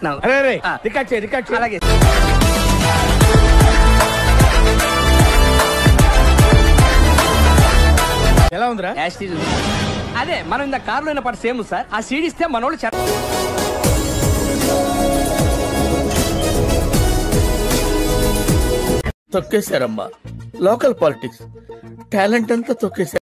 చేస్తున్నాం అరే రే రికార్డ్ చేయి రికార్డ్ చేయి. అలాగే. ఎలా ఉందిరా? యాస్టీజ్ అదే మనం ఇంత కారులో అయిన పాటు సేమ్ సార్. ఆ సీడ్ ఇస్తే మనోళ్ళు చెత్త తొక్కేశారమ్మా. లోకల్ పాలిటిక్స్ టాలెంట్ అంతా తొక్కేశారు.